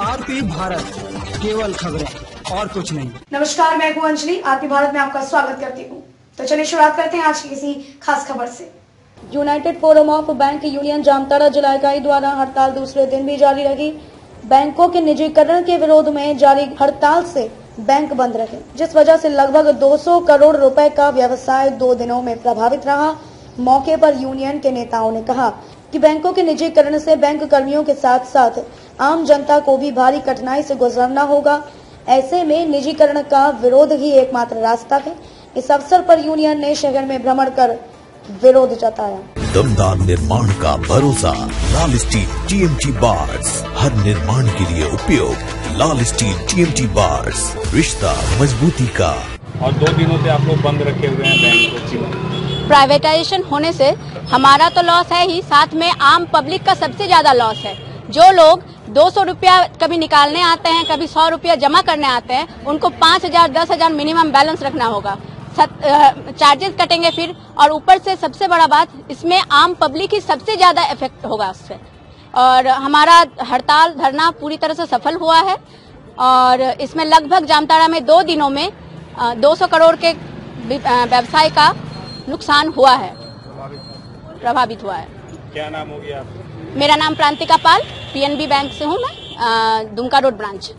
RP Bharat केवल खबरें और कुछ नहीं। नमस्कार मैं हूँ अंजलि। आरपी भारत में आपका स्वागत करती हूँ। तो चलिए शुरुआत करते हैं आज की किसी खास खबर से। United Forum of Bank Union Jamtara जिला इकाई द्वारा हड़ताल दूसरे दिन भी जारी रही। बैंकों के निजीकरण के विरोध में जारी हड़ताल से बैंक बंद रहे, जिस वजह से लगभग 200 करोड़ रुपए का व्यवसाय दो दिनों में प्रभावित रहा। मौके पर यूनियन के नेताओं ने कहा कि बैंकों के निजीकरण से बैंक कर्मियों के साथ साथ आम जनता को भी भारी कठिनाई से गुजरना होगा। ऐसे में निजीकरण का विरोध ही एकमात्र रास्ता है। इस अवसर पर यूनियन ने शहर में भ्रमण कर विरोध जताया। दमदार निर्माण का भरोसा लाल स्टील टीएमटी बार्स। हर निर्माण के लिए उपयोग लाल स्टील टीएमटी बार्स। रिश्ता मजबूती का। और दो दिनों से आप लोग बंद रखे हुए हैं बैंक प्राइवेटाइजेशन होने से हमारा तो लॉस है ही साथ में आम पब्लिक का सबसे ज़्यादा लॉस है। जो लोग दो सौ रूपया कभी निकालने आते हैं कभी सौ रूपया जमा करने आते हैं उनको पाँच हज़ार दस हज़ार मिनिमम बैलेंस रखना होगा। चार्जेस कटेंगे फिर और ऊपर से सबसे बड़ा बात इसमें आम पब्लिक ही सबसे ज़्यादा इफ़ेक्ट होगा उससे। और हमारा हड़ताल धरना पूरी तरह से सफल हुआ है और इसमें लगभग जामताड़ा में दो दिनों में दो सौ करोड़ के व्यवसाय का नुकसान हुआ है। प्रभावित हुआ है। क्या नाम होगी आप मेरा नाम प्रांतिका पाल पीएनबी बैंक से हूँ मैं दुमका रोड ब्रांच।